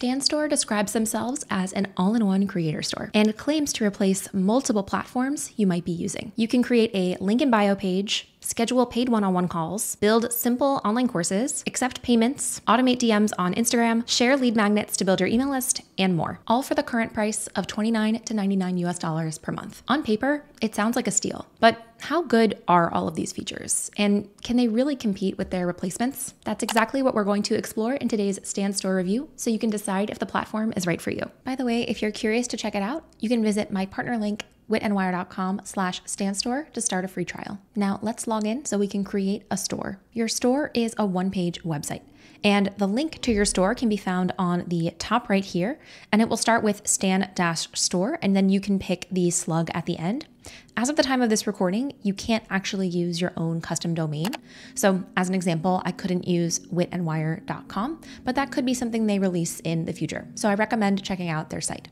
StanStore describes themselves as an all in one creator store and claims to replace multiple platforms you might be using. You can create a link in bio page, schedule paid one on one calls, build simple online courses, accept payments, automate DMs on Instagram, share lead magnets to build your email list, and more. All for the current price of 29 to 99 US dollars per month. On paper, it sounds like a steal, but how good are all of these features? And can they really compete with their replacements? That's exactly what we're going to explore in today's Stan Store review so you can decide if the platform is right for you. By the way, if you're curious to check it out, you can visit my partner link witandwire.com slash stanstore to start a free trial. Now let's log in so we can create a store. Your store is a one-page website. And the link to your store can be found on the top right here. And it will start with stan store, and then you can pick the slug at the end. As of the time of this recording, you can't actually use your own custom domain. So, as an example, I couldn't use witandwire.com, but that could be something they release in the future. So, I recommend checking out their site.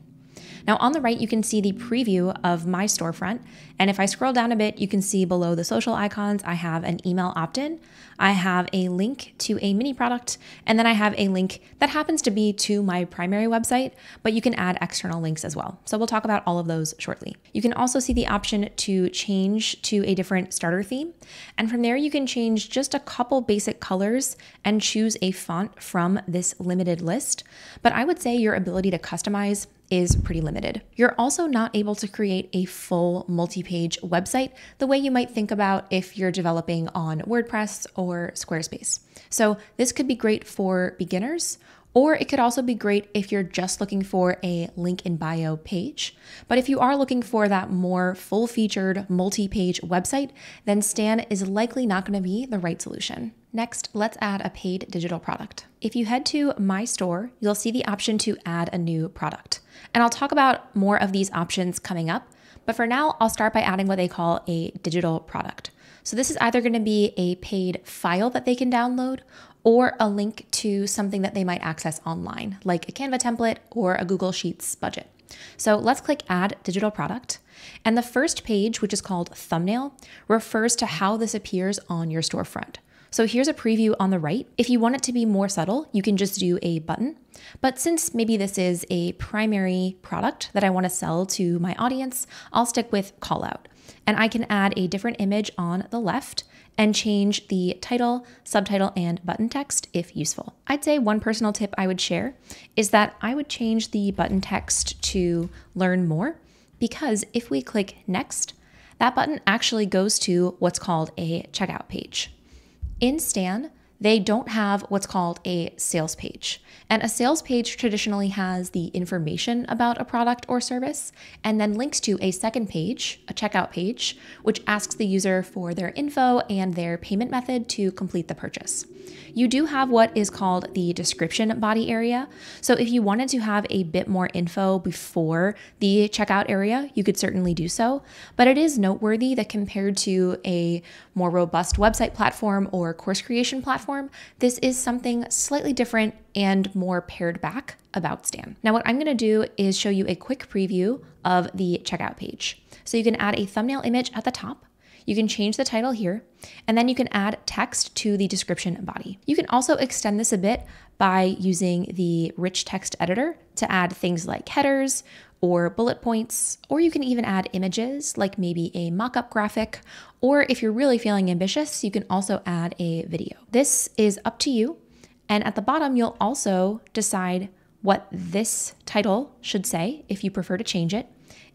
Now on the right, you can see the preview of my storefront. And if I scroll down a bit, you can see below the social icons, I have an email opt-in. I have a link to a mini product, and then I have a link that happens to be to my primary website, but you can add external links as well. So we'll talk about all of those shortly. You can also see the option to change to a different starter theme. And from there, you can change just a couple basic colors and choose a font from this limited list. But I would say your ability to customize is pretty limited. You're also not able to create a full multi page website the way you might think about if you're developing on WordPress or Squarespace. So, this could be great for beginners. Or it could also be great if you're just looking for a link in bio page. But if you are looking for that more full featured, multi page website, then Stan is likely not going to be the right solution. Next, let's add a paid digital product. If you head to My Store, you'll see the option to add a new product. And I'll talk about more of these options coming up, but for now, I'll start by adding what they call a digital product. So this is either going to be a paid file that they can download or a link to something that they might access online, like a Canva template or a Google Sheets budget. So let's click Add Digital Product. And the first page, which is called Thumbnail, refers to how this appears on your storefront. So here's a preview on the right. If you want it to be more subtle, you can just do a button. But since maybe this is a primary product that I want to sell to my audience, I'll stick with call out. And I can add a different image on the left and change the title, subtitle, and button text if useful. I'd say one personal tip I would share is that I would change the button text to learn more because if we click next, that button actually goes to what's called a checkout page. In Stan, they don't have what's called a sales page. And a sales page traditionally has the information about a product or service and then links to a second page, a checkout page, which asks the user for their info and their payment method to complete the purchase. You do have what is called the description body area. So if you wanted to have a bit more info before the checkout area, you could certainly do so. But it is noteworthy that compared to a more robust website platform or course creation platform, this is something slightly different and more pared back about Stan. Now, what I'm going to do is show you a quick preview of the checkout page. So you can add a thumbnail image at the top. You can change the title here, and then you can add text to the description body. You can also extend this a bit by using the rich text editor to add things like headers or bullet points, or you can even add images like maybe a mock-up graphic, or if you're really feeling ambitious, you can also add a video. This is up to you. And at the bottom, you'll also decide what this title should say if you prefer to change it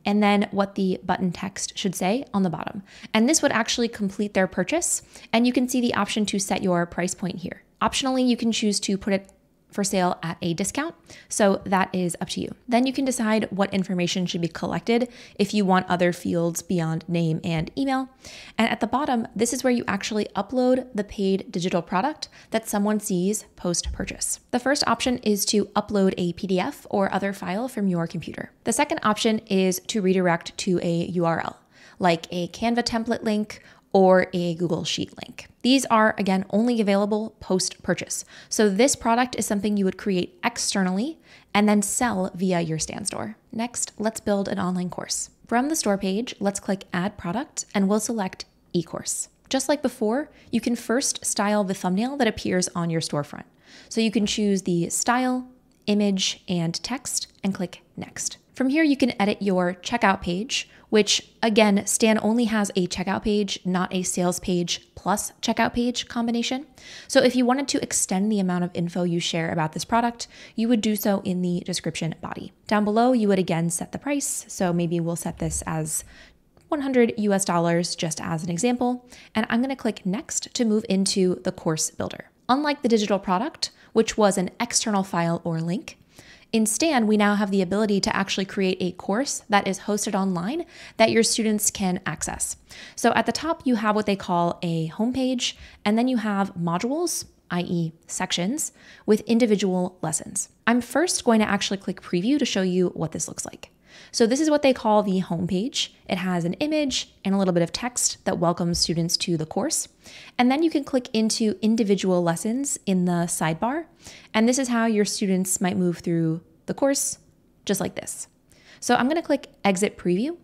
and then what the button text should say on the bottom. And this would actually complete their purchase. And you can see the option to set your price point here. Optionally, you can choose to put it for sale at a discount. So that is up to you. Then you can decide what information should be collected if you want other fields beyond name and email. And at the bottom, this is where you actually upload the paid digital product that someone sees post purchase. The first option is to upload a PDF or other file from your computer. The second option is to redirect to a URL like a Canva template link or a Google Sheet link. These are, again, only available post purchase. So, this product is something you would create externally and then sell via your Stan Store. Next, let's build an online course. From the store page, let's click Add Product and we'll select e-course. Just like before, you can first style the thumbnail that appears on your storefront. So you can choose the style, image, and text, and click Next. From here, you can edit your checkout page, which again, Stan only has a checkout page, not a sales page plus checkout page combination. So if you wanted to extend the amount of info you share about this product, you would do so in the description body. Down below, you would again set the price. So maybe we'll set this as 100 US dollars just as an example. And I'm gonna click next to move into the course builder. Unlike the digital product, which was an external file or link, in Stan, we now have the ability to actually create a course that is hosted online that your students can access. So at the top, you have what they call a homepage, and then you have modules, i.e., sections, with individual lessons. I'm first going to actually click preview to show you what this looks like. So this is what they call the homepage. It has an image and a little bit of text that welcomes students to the course. And then you can click into individual lessons in the sidebar. And this is how your students might move through the course, just like this. So I'm going to click exit preview.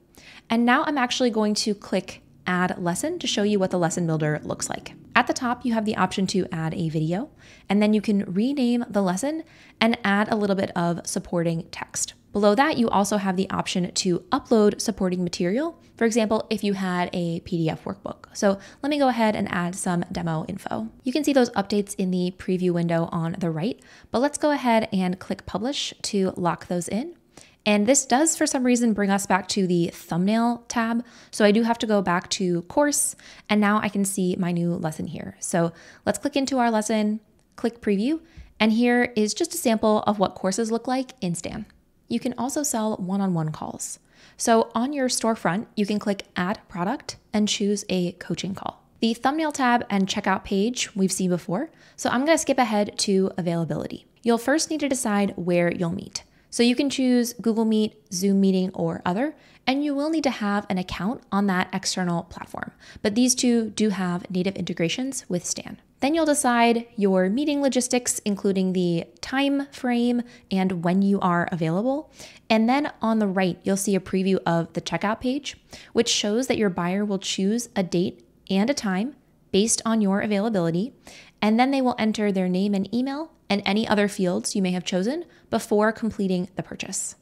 And now I'm actually going to click add lesson to show you what the lesson builder looks like. At the top, you have the option to add a video, and then you can rename the lesson and add a little bit of supporting text. Below that, you also have the option to upload supporting material. For example, if you had a PDF workbook. So let me go ahead and add some demo info. You can see those updates in the preview window on the right, but let's go ahead and click publish to lock those in. And this does, for some reason, bring us back to the thumbnail tab. So I do have to go back to course, and now I can see my new lesson here. So let's click into our lesson, click preview, and here is just a sample of what courses look like in Stan. You can also sell one on one calls. So on your storefront, you can click Add Product and choose a coaching call. The thumbnail tab and checkout page we've seen before, so I'm going to skip ahead to availability. You'll first need to decide where you'll meet. So you can choose Google Meet, Zoom meeting, or other, and you will need to have an account on that external platform. But these two do have native integrations with Stan. Then you'll decide your meeting logistics, including the time frame and when you are available. And then on the right, you'll see a preview of the checkout page, which shows that your buyer will choose a date and a time based on your availability. And then they will enter their name and email and any other fields you may have chosen before completing the purchase.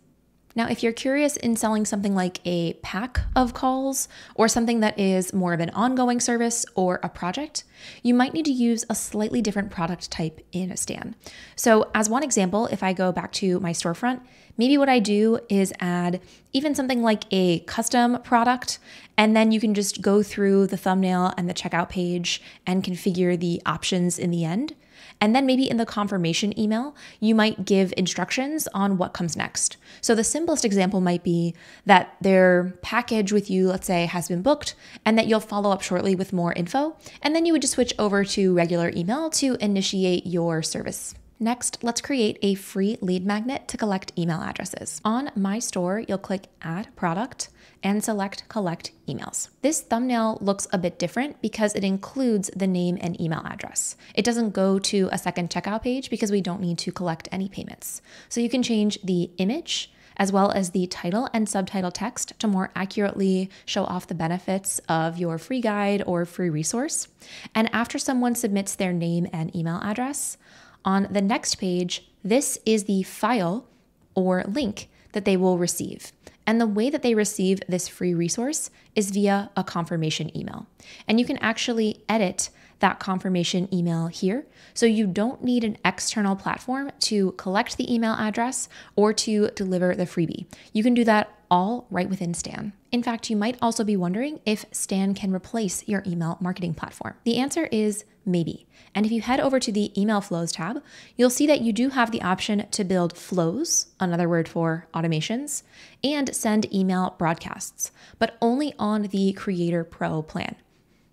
Now, if you're curious in selling something like a pack of calls or something that is more of an ongoing service or a project, you might need to use a slightly different product type in a Stan. So, as one example, if I go back to my storefront, maybe what I do is add even something like a custom product, and then you can just go through the thumbnail and the checkout page and configure the options in the end. And then maybe in the confirmation email, you might give instructions on what comes next. So the simplest example might be that their package with you, let's say, has been booked and that you'll follow up shortly with more info. And then you would just switch over to regular email to initiate your service. Next, let's create a free lead magnet to collect email addresses. On My Store, you'll click Add Product and select Collect Emails. This thumbnail looks a bit different because it includes the name and email address. It doesn't go to a second checkout page because we don't need to collect any payments. So you can change the image as well as the title and subtitle text to more accurately show off the benefits of your free guide or free resource. And after someone submits their name and email address, on the next page, this is the file or link that they will receive. And the way that they receive this free resource is via a confirmation email. And you can actually edit that confirmation email here. So you don't need an external platform to collect the email address or to deliver the freebie. You can do that all right within Stan. In fact, you might also be wondering if Stan can replace your email marketing platform. The answer is maybe. And if you head over to the email flows tab, you'll see that you do have the option to build flows, another word for automations, and send email broadcasts, but only on the Creator Pro plan.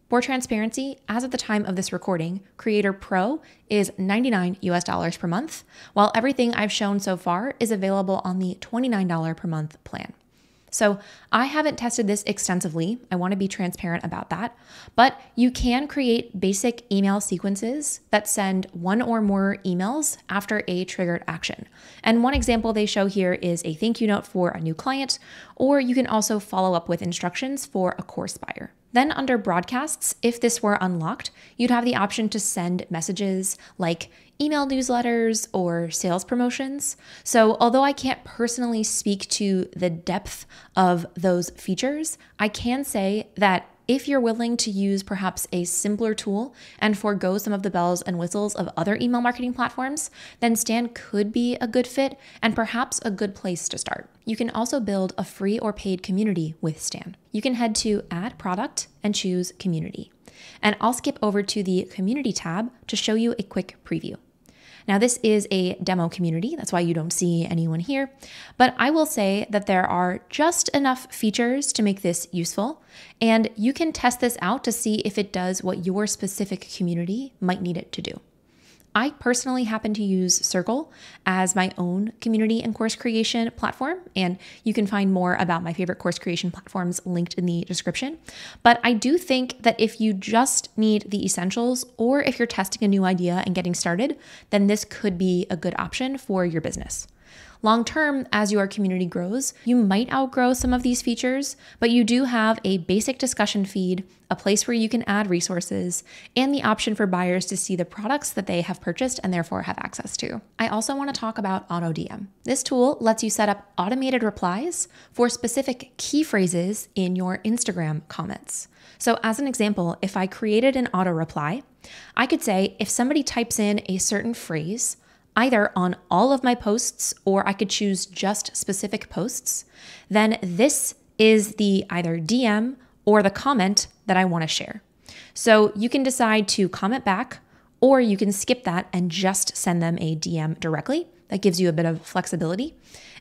For transparency, as of the time of this recording, Creator Pro is 99 US dollars per month, while everything I've shown so far is available on the $29 per month plan. So I haven't tested this extensively. I want to be transparent about that. But you can create basic email sequences that send one or more emails after a triggered action. And one example they show here is a thank you note for a new client, or you can also follow up with instructions for a course buyer. Then, under broadcasts, if this were unlocked, you'd have the option to send messages like email newsletters or sales promotions. So, although I can't personally speak to the depth of those features, I can say that if you're willing to use perhaps a simpler tool and forego some of the bells and whistles of other email marketing platforms, then Stan could be a good fit and perhaps a good place to start. You can also build a free or paid community with Stan. You can head to Add Product and choose Community. And I'll skip over to the Community tab to show you a quick preview. Now, this is a demo community, that's why you don't see anyone here, but I will say that there are just enough features to make this useful, and you can test this out to see if it does what your specific community might need it to do. I personally happen to use Circle as my own community and course creation platform, and you can find more about my favorite course creation platforms linked in the description. But I do think that if you just need the essentials, or if you're testing a new idea and getting started, then this could be a good option for your business. Long term, as your community grows, you might outgrow some of these features, but you do have a basic discussion feed, a place where you can add resources, and the option for buyers to see the products that they have purchased and therefore have access to. I also want to talk about AutoDM. This tool lets you set up automated replies for specific key phrases in your Instagram comments. So, as an example, if I created an auto reply, I could say if somebody types in a certain phrase, either on all of my posts or I could choose just specific posts, then this is the either DM or the comment that I want to share. So you can decide to comment back or you can skip that and just send them a DM directly. That gives you a bit of flexibility.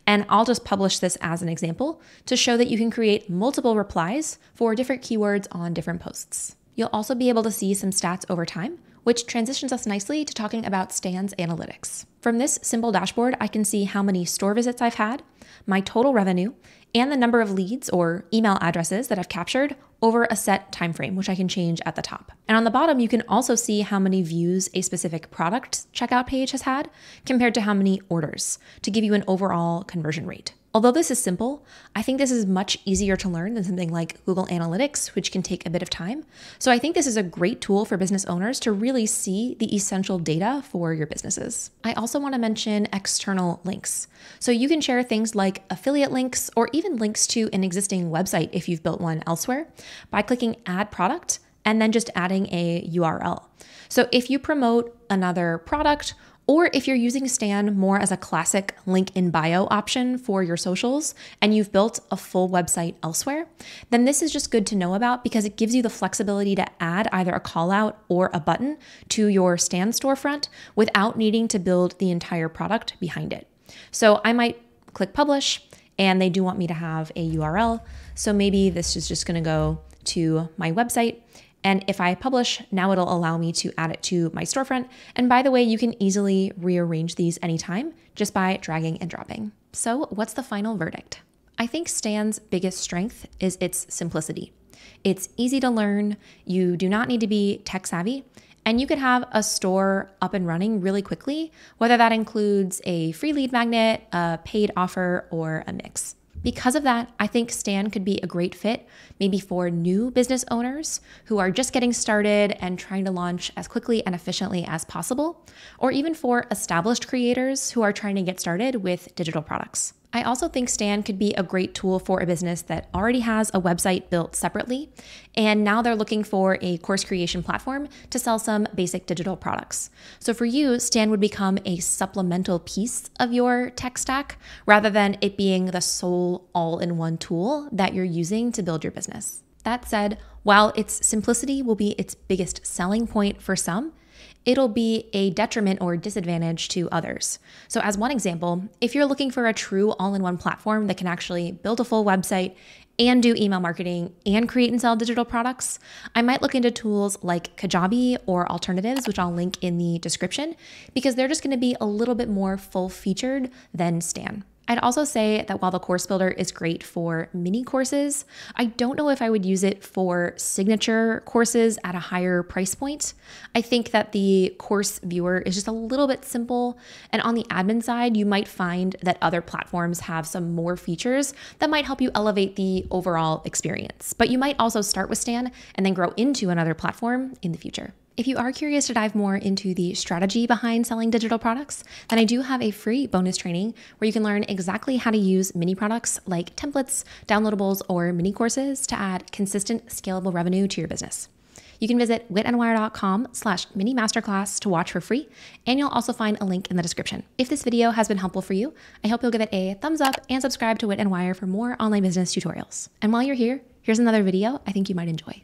And I'll just publish this as an example to show that you can create multiple replies for different keywords on different posts. You'll also be able to see some stats over time, which transitions us nicely to talking about Stan's analytics. From this simple dashboard, I can see how many store visits I've had, my total revenue, and the number of leads or email addresses that I've captured over a set time frame, which I can change at the top. And on the bottom, you can also see how many views a specific product checkout page has had compared to how many orders to give you an overall conversion rate. Although this is simple, I think this is much easier to learn than something like Google Analytics, which can take a bit of time. So I think this is a great tool for business owners to really see the essential data for your businesses. I also want to mention external links. So you can share things like affiliate links or even links to an existing website if you've built one elsewhere by clicking Add Product and then just adding a URL. So if you promote another product or if you're using Stan more as a classic link in bio option for your socials and you've built a full website elsewhere, then this is just good to know about because it gives you the flexibility to add either a call out or a button to your Stan storefront without needing to build the entire product behind it. So I might click publish and they do want me to have a URL. So maybe this is just going to go to my website and if I publish, now it'll allow me to add it to my storefront. And by the way, you can easily rearrange these anytime just by dragging and dropping. So, what's the final verdict? I think Stan's biggest strength is its simplicity. It's easy to learn, you do not need to be tech savvy, and you could have a store up and running really quickly, whether that includes a free lead magnet, a paid offer, or a mix. Because of that, I think Stan could be a great fit, maybe for new business owners who are just getting started and trying to launch as quickly and efficiently as possible, or even for established creators who are trying to get started with digital products. I also think Stan could be a great tool for a business that already has a website built separately, and now they're looking for a course creation platform to sell some basic digital products. So for you, Stan would become a supplemental piece of your tech stack rather than it being the sole all in one tool that you're using to build your business. That said, while its simplicity will be its biggest selling point for some, it'll be a detriment or disadvantage to others. So, as one example, if you're looking for a true all in one platform that can actually build a full website and do email marketing and create and sell digital products, I might look into tools like Kajabi or alternatives, which I'll link in the description, because they're just going to be a little bit more full featured than Stan. I'd also say that while the course builder is great for mini courses, I don't know if I would use it for signature courses at a higher price point. I think that the course viewer is just a little bit simple. And on the admin side, you might find that other platforms have some more features that might help you elevate the overall experience. But you might also start with Stan and then grow into another platform in the future. If you are curious to dive more into the strategy behind selling digital products, then I do have a free bonus training where you can learn exactly how to use mini products like templates, downloadables, or mini courses to add consistent, scalable revenue to your business. You can visit witandwire.com slash mini masterclass to watch for free, and you'll also find a link in the description. If this video has been helpful for you, I hope you'll give it a thumbs up and subscribe to Wit and Wire for more online business tutorials. And while you're here, here's another video I think you might enjoy.